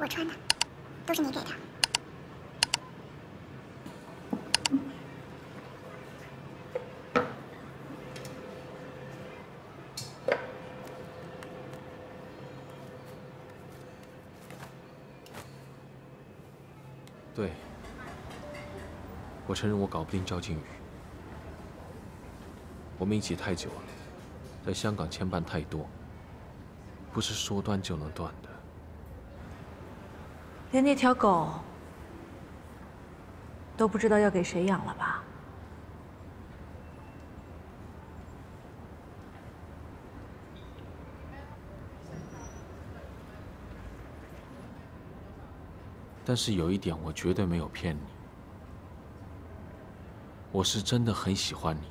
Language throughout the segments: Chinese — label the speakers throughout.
Speaker 1: 我穿的，都是你给的。
Speaker 2: 对，我承认我搞不定赵静宇。我们一起太久了，在香港牵绊太多，不是说断就能断的。
Speaker 3: 连那条狗都不知道要给谁养了吧？
Speaker 2: 但是有一点，我绝对没有骗你，我是真的很喜欢你。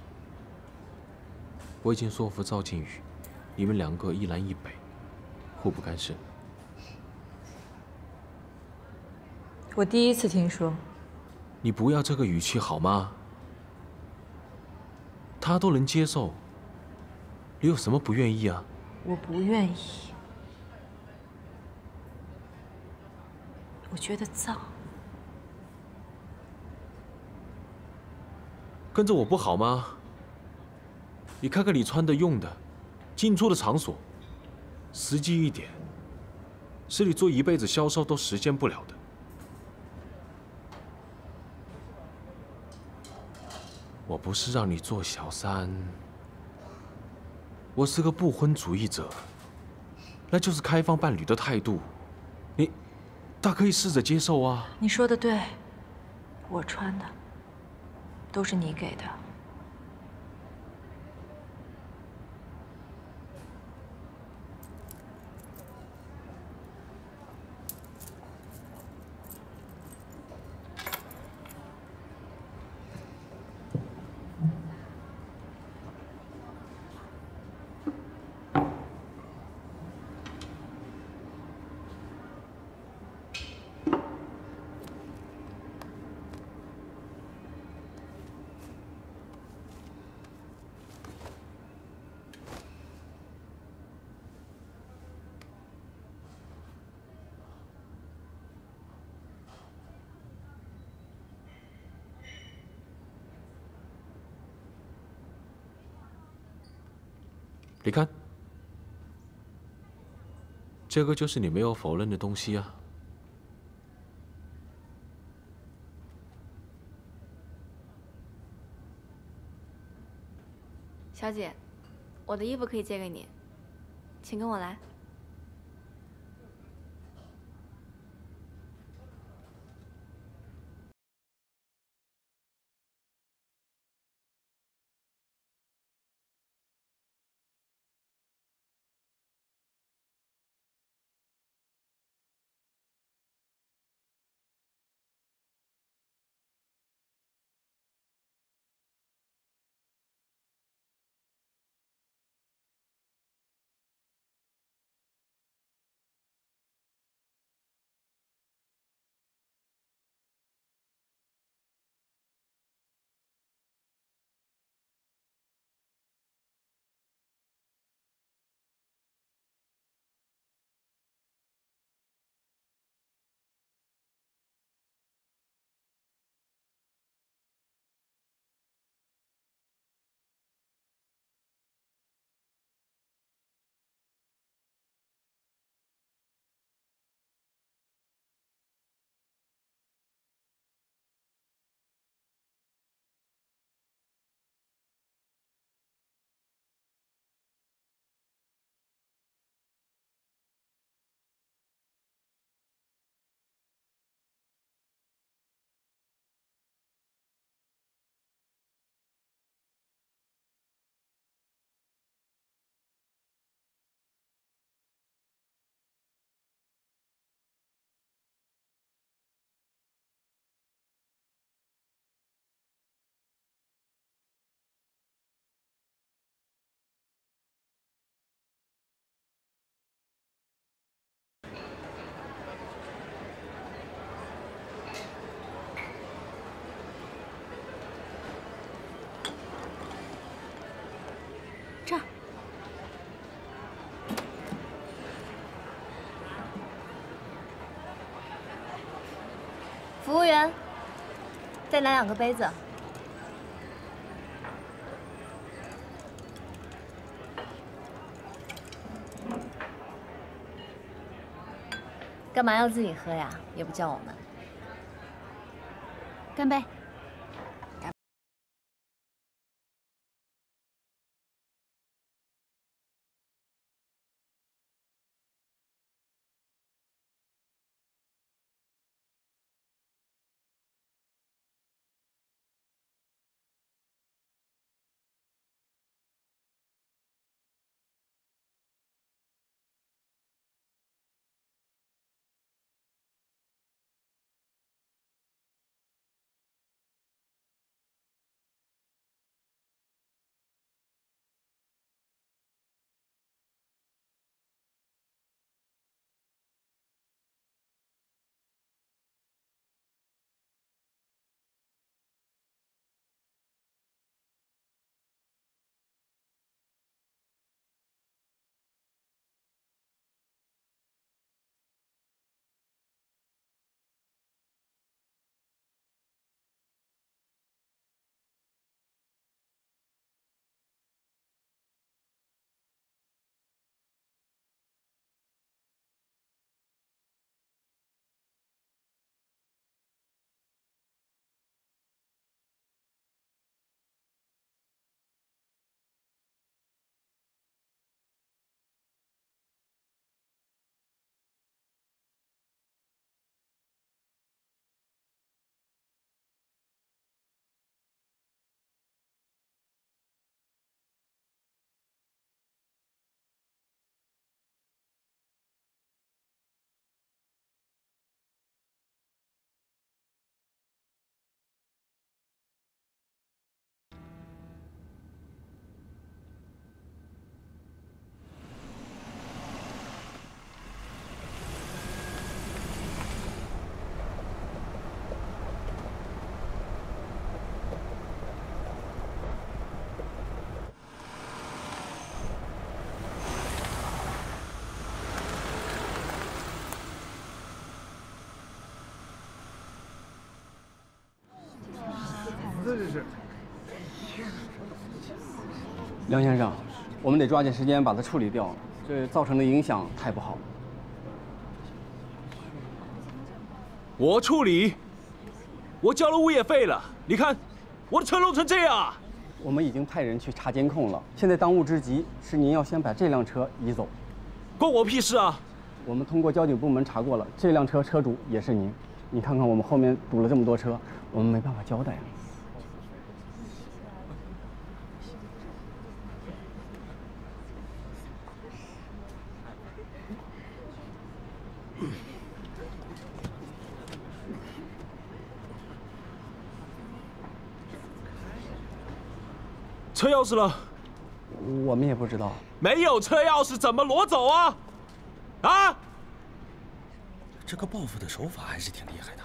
Speaker 2: 我已经说服赵靖宇，你们两个一南一北，互不干涉。
Speaker 3: 我第一次听说。
Speaker 2: 你不要这个语气好吗？他都能接受，你有什么不愿意啊？
Speaker 3: 我不愿意。我觉得脏。
Speaker 2: 跟着我不好吗？你看看你穿的、用的，进出的场所，实际一点，是你做一辈子销售都实现不了的。我不是让你做小三，我是个不婚主义者，那就是开放伴侣的态度，你大可以试着接受啊。
Speaker 3: 你说的对，我穿的都是你给的。
Speaker 2: 你看，这个就是你没有否认的东西啊。
Speaker 4: 小姐，我的衣服可以借给你，请跟我来。
Speaker 3: 再拿两个杯子。干嘛要自己喝呀？也不叫我们。
Speaker 5: 干杯！
Speaker 6: 梁先生，我们得抓紧时间把它处理掉，这造成的影响太不好了。
Speaker 2: 我处理，我交了物业费了。你看，我的车弄成这样。
Speaker 6: 我们已经派人去查监控了，现在当务之急是您要先把这辆车移走。
Speaker 2: 关我屁事啊！
Speaker 6: 我们通过交警部门查过了，这辆车车主也是您。你看看我们后面堵了这么多车，我们没办法交代。
Speaker 2: 车钥匙了？
Speaker 6: 我们也不知道。
Speaker 2: 没有车钥匙怎么挪走啊？啊！
Speaker 7: 这个报复的手法还是挺厉害的，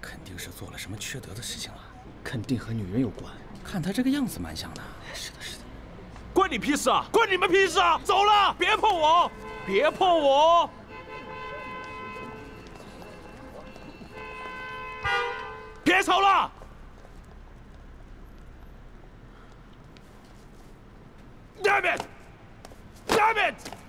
Speaker 7: 肯定是做了什么缺德的事情了，肯定和女人有关。看他这个样子，蛮像的。是的，是的。
Speaker 2: 关你屁事啊！关你们屁事啊！走了，别碰我，别碰我！别吵了！Damn it! Damn it!